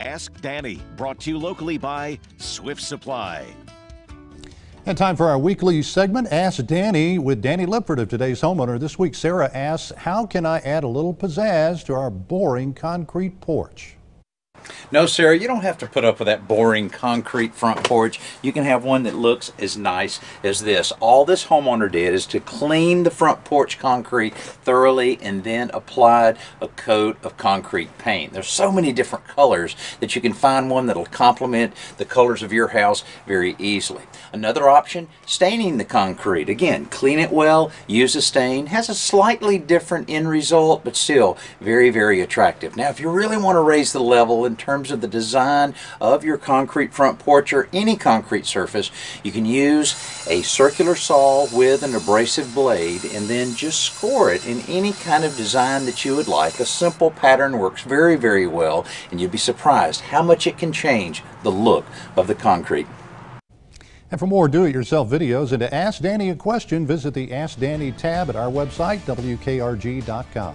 Ask Danny, brought to you locally by Swift Supply. And time for our weekly segment, Ask Danny, with Danny Lipford of today's homeowner. This week, Sarah asks, How can I add a little pizzazz to our boring concrete porch? No, Sarah, you don't have to put up with that boring concrete front porch. You can have one that looks as nice as this. All this homeowner did is to clean the front porch concrete thoroughly and then applied a coat of concrete paint. There's so many different colors that you can find one that'll complement the colors of your house very easily. Another option, staining the concrete. Again, clean it well, use a stain. Has a slightly different end result, but still very, very attractive. Now, if you really want to raise the level in terms of the design of your concrete front porch or any concrete surface, you can use a circular saw with an abrasive blade and then just score it in any kind of design that you would like. A simple pattern works very, very well, and you'd be surprised how much it can change the look of the concrete. And for more do-it-yourself videos and to ask Danny a question, visit the Ask Danny tab at our website, WKRG.com.